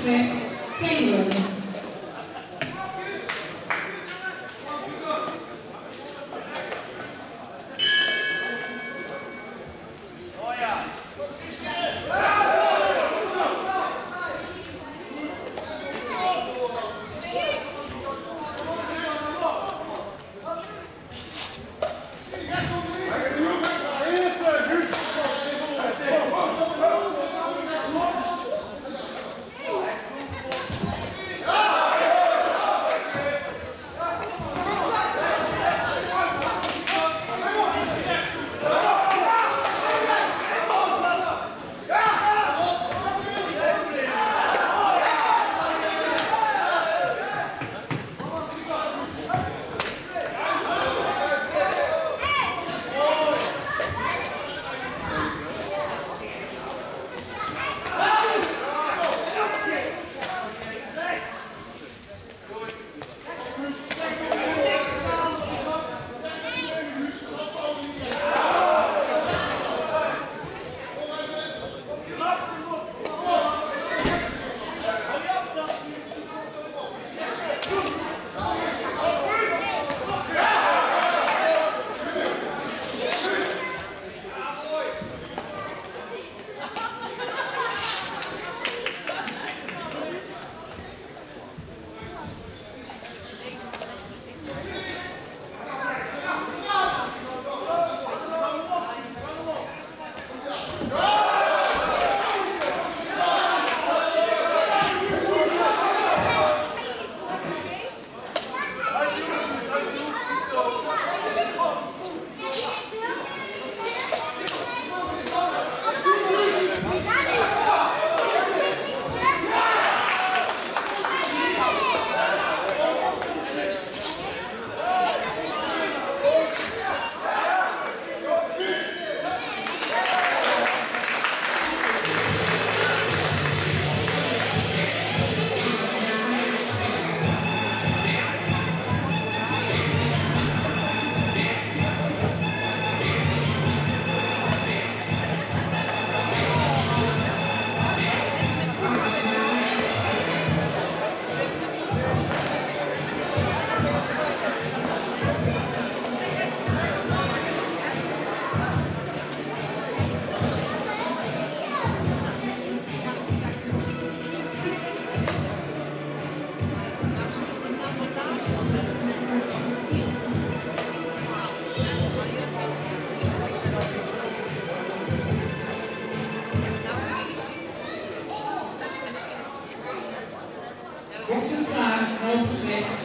Watersweg, tweede alunos é mesmo